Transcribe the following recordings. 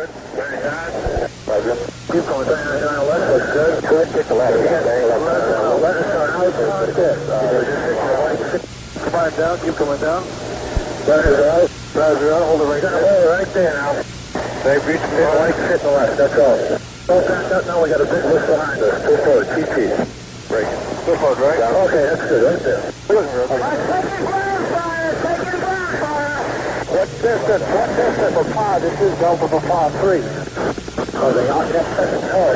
good. Very hot. Keep going down, left, looks good. Good, get the ladder. Yeah, left, left start out, that's it. Come on down, keep coming down. Roger out, roger out, hold it right there. Right there now. They reach the right, hit the left, that's all. Don't back up now, we got a big lift behind us. Go forward, TT. Break. Go forward, right? Okay, that's good, right there. Looking real good. What distance? What distance? This is Delta pod 3. Oh, they are that second car.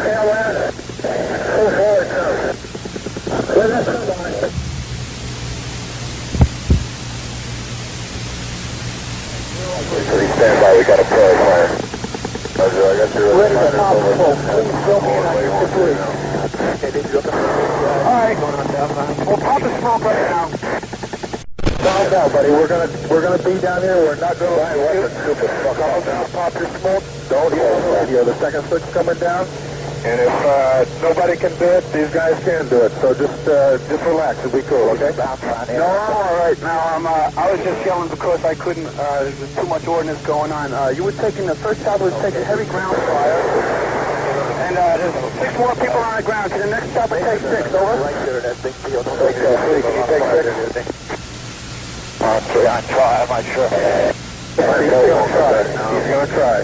Tail left. Full forward, now. Where's? Please stand by, we got a fire. Roger, I got your... Ready to. Please fill me in on your debris. All right. We'll pop the smoke right now. Calm down, buddy. We're gonna we're gonna be down here. We're not gonna lie. Weapon, super fuck. Calm down. Pop your smoke. Don't hear the radio. The second switch coming down. And if uh, nobody can do it, these guys can do it. So just uh, just relax. It'll be cool, okay? No, I'm all right. Now I'm. Uh, I was just yelling because I couldn't. Uh, there's too much ordnance going on. Uh, you were taking the first job was taking heavy ground fire. And uh, there's six more people on the ground. Can the next chopper take six? Over. Right there, that big field. Take uh, three. Can you take six? On three. On try. I'm not sure. He's gonna try. He's gonna try.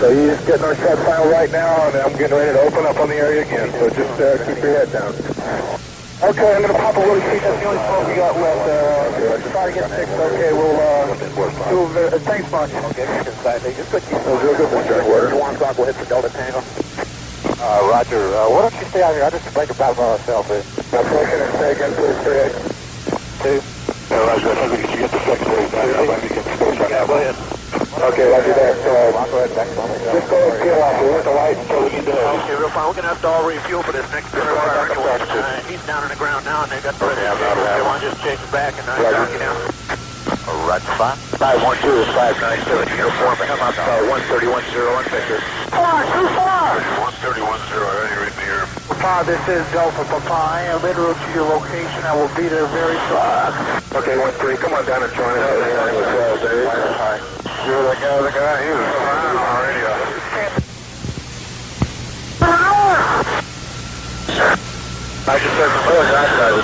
So he's getting our shot final right now, and I'm getting ready to open up on the area again. So just uh, keep your head down. Okay, I'm gonna pop a Willie seat. That's the only smoke we got left. Uh, try to get fixed. Okay, we'll uh, do. Uh, thanks much. Okay, inside. Just put you. That was real good, Mr. Water. You want to talk? We'll hit the Delta Tango. Uh, Roger. Uh, why don't you stay out here? I'll just break about myself. Eh? I'm breaking and taking to the three. Two. Yeah, Roger. I think we can get the secondary back up. I think it's supposed to Yeah, go ahead. Okay, Roger that. So, I'll go ahead back Just go and peel off. We're at the light until we can do it. Okay, real fine. We're going to have to all refuel for this next bit of anyway. Uh, he's down on the ground now, and they got the ready. They want to just chase him back and uh, knock you down. Run spot? 512 597 uniform. Come up, uh, 131-0 on picture. Come on, 131-0, ready, right near. Papa, this is Delta Papa. I am en route to your location. I will be there very soon. Uh, okay, 1-3, come on down and join us. Yeah, yeah, the guy, the guy, he was flying on radio. I just said, oh, that's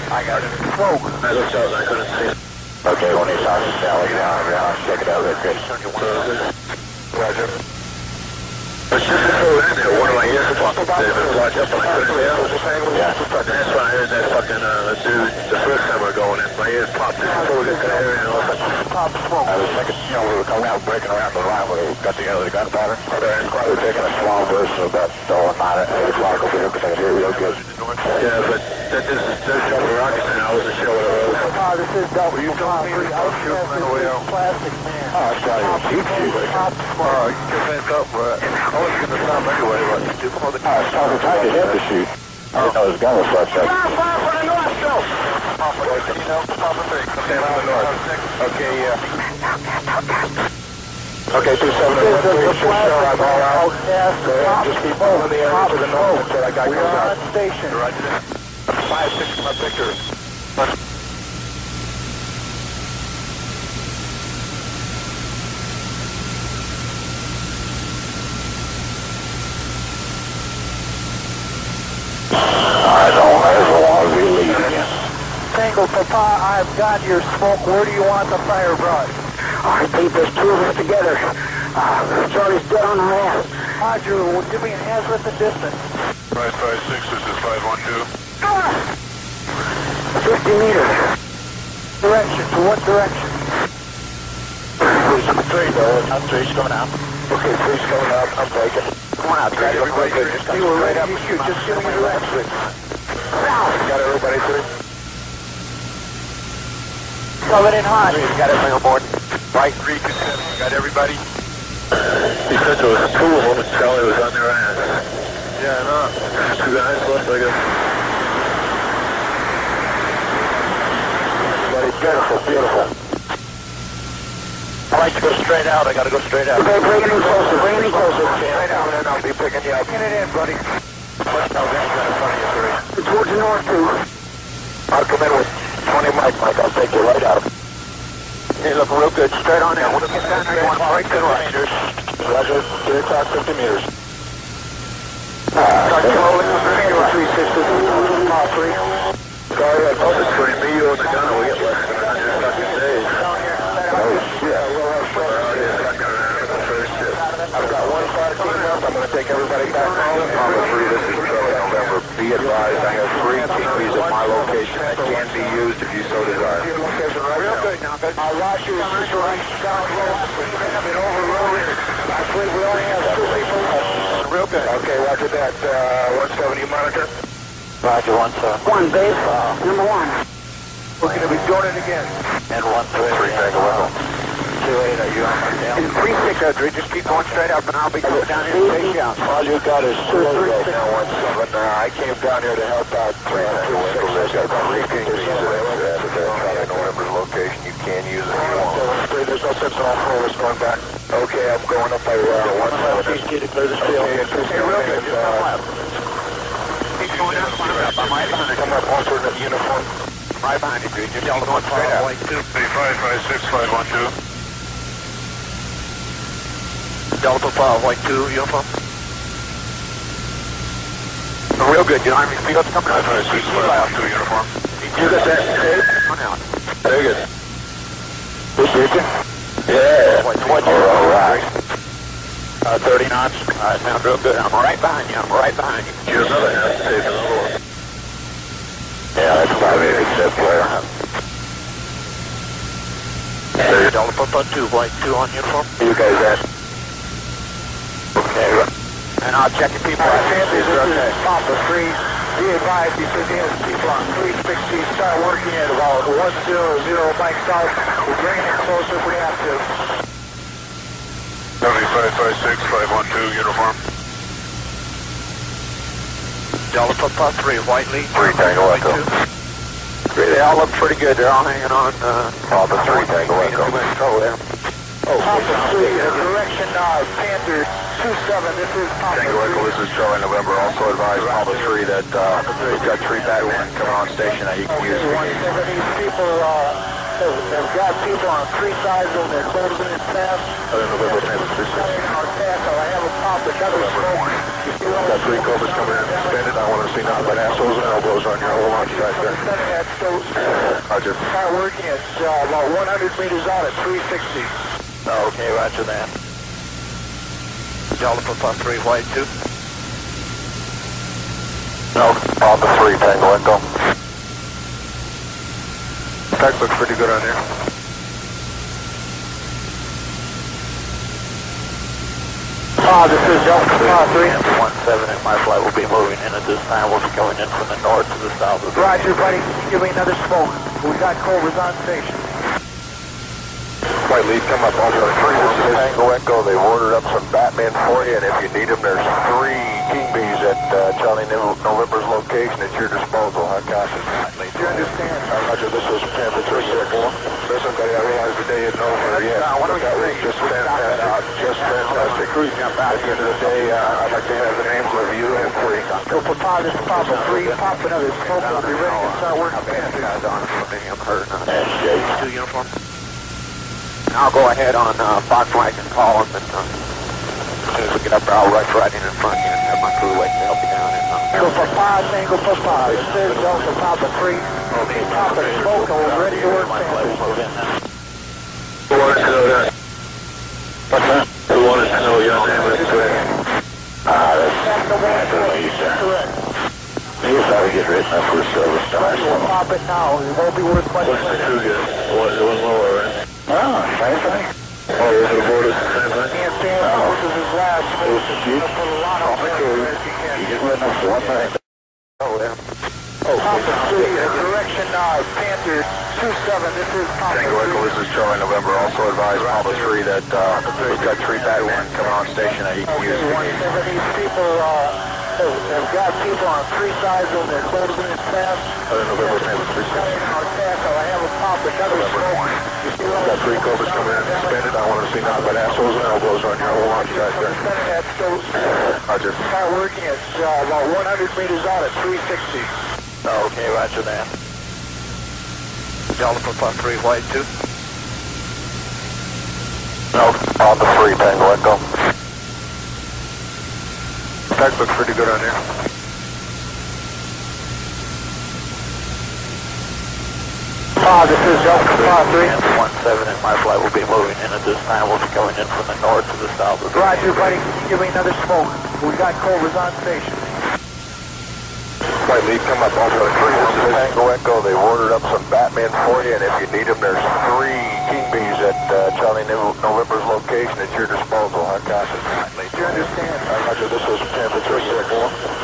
I got it. Smoke. I looked out, I couldn't see. Okay, when he's out, just alley down, around, check it out real quick. Roger. Let's just throw it in there. One of my ears popped. David, watch up, I couldn't hear. Yeah. That's why I heard that fucking uh, dude the first time we were going in. My ears popped. We got to the area and all that. I was thinking, you know, we were coming out, breaking around the line where we got together the gunpowder. We were taking a small burst of about oh, not at 8 o'clock over here because I could hear real good. Yeah, but that is shooting rockets and I wasn't sure what it was. Papa, this is Delta You told me 3. stop shooting on the way out. Plastic man. Oh, I saw you shooter. Pop Oh, you can vent up, but I was going to stop anyway, but you come on the... I was talking to you had to shoot. I didn't know his gun was far from the north, Joe. Papa, you know, Papa 3. Okay, on the north. Okay, yeah. Okay, 273, sure, sure, I'm all out. Just keep moving the area to the north until that guy We comes out. on station. Roger that. Five, six of my pictures. I don't ever want to be leaving you. Tango Papa, I've got your smoke. Where do you want the fire brought? I think there's two of us together. Uh, Charlie's dead on her ass. Roger, well, give me an answer at the distance. 556, this is 512. 50 meters. Direction, to what direction? Three, though. I'm three's coming out. Okay, three's coming out. I'm breaking. Come on out, three. Everybody good. Just come You were straight ready up. to shoot. Just give me a direction. Got everybody three? Coming in hot. You got everything on board? Right, 327, you got everybody? He said there was two of them, and Charlie was on their ass. Yeah, I know. Two guys left, I guess. Everybody, beautiful, beautiful. I like to go straight out. I got to go straight out. Okay, bring it in closer, bring it in closer. Straight out, and I'll be picking you up. Get it in, buddy. What's now, guys, got in front of you, three. Towards the north, too. I'll come in with 20 mic, Mike. I'll take you right out. You're looking real good. Straight on. When you get down there, you want to the right. meters. Roger. 3 o'clock, 50 meters. Start slowly. Three sixty. Mile three. Sorry, I thought between me, you, and the gunner, we get less than 100 fucking days. Oh, shit. We're already fucking around in the first shift. I've got one fire team left. I'm going to take everybody back home. Papa 3, this is. Be advised, I have three TVs at my location that can be used if you so desire. Real good now, guys. Uh, Roger, situation down low. We've been overloaded. I believe we only have two people left. Real good. Okay, roger that. Uh, 170 monitor. Roger, one, sir. One, base. Number one. We're going to be doing it again. And one, two, eight. Three Tango Echo you 3-6, Just keep going straight up, and I'll be down here got right now, I came down here to help out I've remember the location. You can use it you. There's no sense in all going back. Okay, I'm going up Okay, real good. He's going down. Come up, Just going straight out. Delta 5, white 2, uniform. Real good, you know, Army speed coming up. Five six Keep five two uniform. You got that? Come out. Very good. This is you? Yeah. White, white, All right. Uh, 30 knots. Right, sounds real good. I'm right behind you. I'm right behind you. Here's another half. Take another one. Yeah, that's five eight except player. Delta Papa 2, white 2 on uniform. You guys at? Okay. And I'll check your people out. This is Okay. Papa 3. Be advised, he says he has people on 360. Start working at about 100 Mike South. We're bringing it closer if we have to. Seventy-five five six five one two uniform. Delta Papa 3, white lead. Three Tango white Echo. 2. They all look pretty good. They're all hanging on. Uh, Papa three Tango Echo. Too much trouble there. Papa 3, uh, direction uh, Panther 27. This is Papa Tango Echo, this is Charlie November. Also advise Papa three that uh, we've got three Batman coming on station that you can use. if you need. 170. These people uh, have got people on three sides of their closing and fast. Other November name is three six. On fast, I have a pop another smoke. Got three Cobras coming in suspended. I want to see nothing but assholes and elbows on your whole launch track there. Roger. start working at uh, about 100 meters out at 360. Okay, roger that. Delta Papa 3, white 2. No, Papa three Tango Echo. Track looks pretty good on here. Ah, this is Delta Papa 3. 17 and my flight will be moving in at this time. We'll be coming in from the north to the south of the Roger, buddy. Give me another smoke. We got Cobras on station. White lead, come up, Alpha 3, this is Tango Echo. They've ordered up some Batman for you, and if you need them, there's three King Bees at uh, Charlie No- November's location at your disposal. How cautious. Do you understand? Roger, this was Panther 3 Listen, buddy, I realize the day isn't over yet, but that was just fantastic. Just fantastic. At the end of the day, uh, I'd like to have the names of you and three. Go Papa, this is Papa 3. Pop another smoke. We'll be ready to start working. guys on for me. I'm hurt. Two uniform. I'll go ahead on uh, and call him, and uh, as soon as we get up there, I'll rush right in in front of you and have my crew wait to help you down. And, uh, Go Papa, Tango Papa. This is Delta Papa 3. Papa smoke and we're ready to work. Who wanted to know that? What's that? Who wanted to know your name and three? Ah, that's, that's a lady, sir. Correct. He was how to get written up for service pop it now. It won't be worth much What's the two get? One lower, right? Oh, thing. Oh, it us the thing? Can't stand up. This is his last. This is you? Can. You get written up one thing. oh, yeah. 3, uh, direction uh, Panther 27, this is Papa Tango 3. Echo, this is Charlie November. Also advise Papa 3 that uh, we've got three Batman coming on station that you can use Okay, these people uh, have, got people on three sides of their clothing and staff. Other November Tango 3 On three Cobra's coming in suspended. I want to see nothing but assholes and elbows on your whole you guys there. Roger. Not working. It's uh, about 100 meters out at 360. Okay, roger that. Delta Papa 3, White 2. No, on the 3, Tango Echo. Tech looks pretty good on here. Ah, this is Delta Papa 3. 7 and my flight will be moving in at this time. We'll be coming in from the north to the south. Roger, buddy. Can you give me another smoke? We've got Cobras on station. Flight lead, come up. Also, three, this is Tango Echo. They ordered up some Batman for you, and if you need them, there's three at uh, Charlie No- November's location at your disposal. Huh, Casa? Do you understand? Uh, Roger, this is temperature six.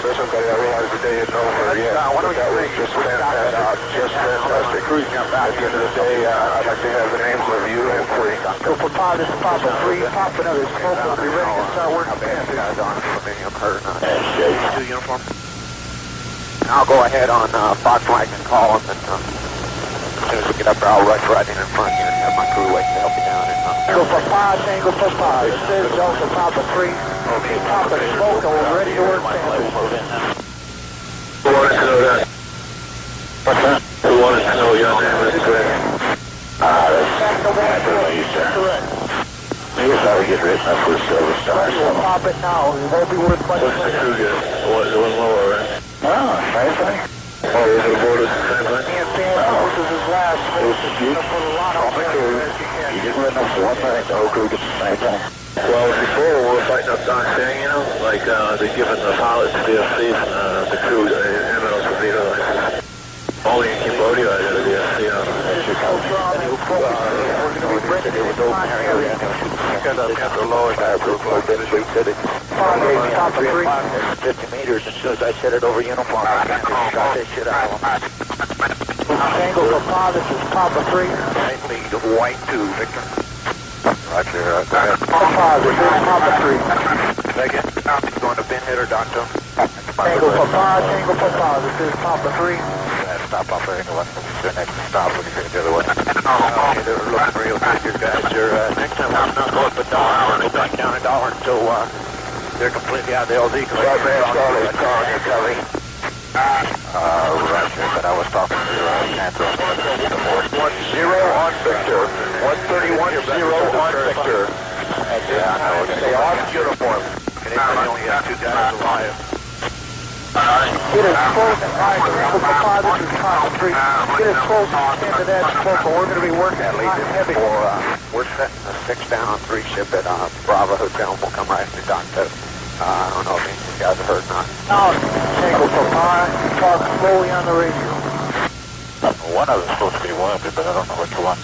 Listen, buddy, I realize the day isn't over yet. Uh, why don't that was just fantastic. Just fantastic. At the end of the day, uh, I'd like to have the names of you and three. Go for Pop, this is Papa 3. Pop another smoke. We'll be ready to start working. guys on for me. I'm hurt. Uh, two uniform. I'll go ahead on uh, Fox Mike and call him, and uh, soon as we get up there, I'll rush right in in front here and have my crew wait to help you down. And, uh, Go for five, Tango for five. This is Delta Papa 3. Okay, Papa smoke, and we're ready to work Panthers. Who wanted to know that? What's that? Who wanted to know your name is correct? Ah, that's Back to one, correct. Here's how we get written up for Silver Star. Ready, we'll pop it now. It won't be worth much. What's the crew get? What, it was lower, right? Oh, same thing. Oh, was it aboard at the same thing? And Panthers, this is his last move. you? Put a lot on there as you can. You get written for one thing, the whole crew gets the same thing. Well, before we were fighting up Don Tang, you know, like uh, they're giving the pilots DFC and uh, the crew uh, eminence for Vito license. Only in Cambodia I did a DFC on. Approved for this. Five, eight, 3. 150 meters. As soon as I set it over uniform, I shot that shit out of them. Tango for five, this is Papa 3. Right lead of white 2, Victor. Roger, uh. For this is Papa 3. Second. Going to pinhead or Doctor? Tango for five, Tango for five, this is Papa 3. Stop off there. The next stop, we can the other Okay, they're looking real good, your guys. You're, uh, next time I'm not going up a dollar, go back down a dollar until, uh, they're completely out of the LD. Right, man, Charlie, calling you, Kelly. Uh, Roger, but I was talking to, uh. One zero on Victor. One thirty-one zero on Victor. Yeah, I know. Stay on uniform. They only have two guys alive. Get as close, Tango for five, this is 3. Get as close as you can to that smoke, but we're going to be working That hot leads heavy. for, uh, we're setting a six down on three ship at, uh, Bravo Hotel. We'll come right after Doctor. Uh, I don't know if any of you guys have heard or not. Now, Tango five, talk slowly on the radio. One of them's supposed to be wounded, but I don't know which one.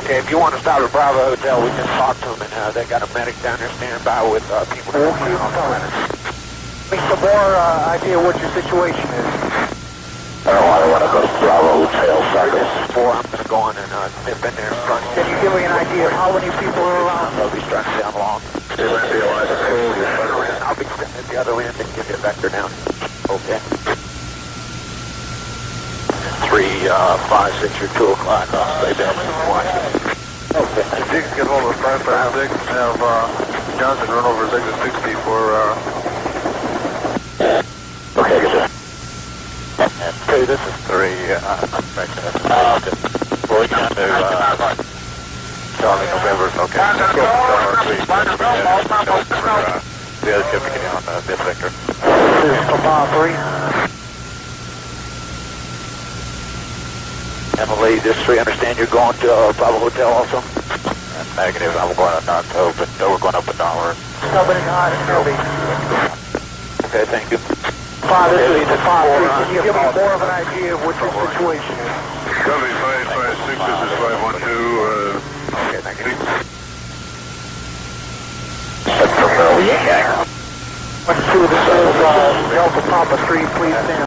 Okay, if you want to stop at Bravo Hotel, we can talk to them, and uh, they got a medic down there standing by with uh, people. Give me some more uh, idea what your situation is. I don't want to want to go to Bravo Hotel, suckers. Before I'm just going to go on and uh, nip in there in front. Can you give me an idea of how many people are around? I'll be starting down long. They might be alive and cool, you fucker. I'll be sitting at the other end and give you a vector down. Okay. Three, uh, five, six, or two o'clock. I'll stay down and watch it. Okay. If you can get hold of 556, have uh, Johnson run over his exit 60 for... Uh... Okay. And two, this is three. Uh, uh, going down to uh, Charlie November's location. Go for please. For, uh, the other ship get on uh, this vector. This is Papa 3. Emily, this three, understand you're going to uh, Bravo Hotel also? Negative, I'm going to Knoxville, but uh, we're going up a dollar. Stubborn and hot. Okay, thank you. Five, this is Papa 3. Can you give me more of an idea of what your situation is? Copy 556, this is 512. Uh, Okay, thank you. that's Mel. Yeah. One, two, this is uh, Delta Papa 3. Please stand